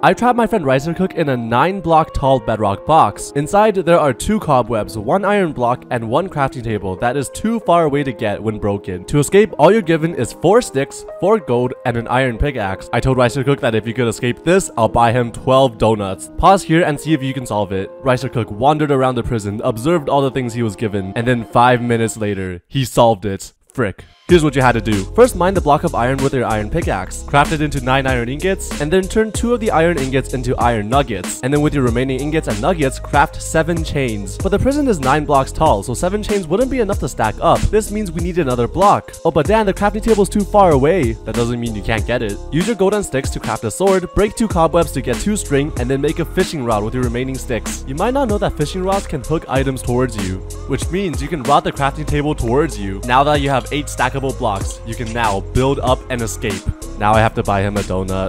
I trapped my friend Ricer Cook in a 9 block tall bedrock box. Inside, there are two cobwebs, one iron block, and one crafting table that is too far away to get when broken. To escape, all you're given is 4 sticks, 4 gold, and an iron pickaxe. I told Ricer Cook that if he could escape this, I'll buy him 12 donuts. Pause here and see if you can solve it. Ricer Cook wandered around the prison, observed all the things he was given, and then 5 minutes later, he solved it. Here's what you had to do. First mine the block of iron with your iron pickaxe, craft it into 9 iron ingots, and then turn 2 of the iron ingots into iron nuggets. And then with your remaining ingots and nuggets, craft 7 chains. But the prison is 9 blocks tall, so 7 chains wouldn't be enough to stack up. This means we need another block. Oh but Dan, the crafting table is too far away. That doesn't mean you can't get it. Use your golden sticks to craft a sword, break 2 cobwebs to get 2 string, and then make a fishing rod with your remaining sticks. You might not know that fishing rods can hook items towards you, which means you can rod the crafting table towards you. Now that you have 8 stackable blocks, you can now build up and escape. Now I have to buy him a donut.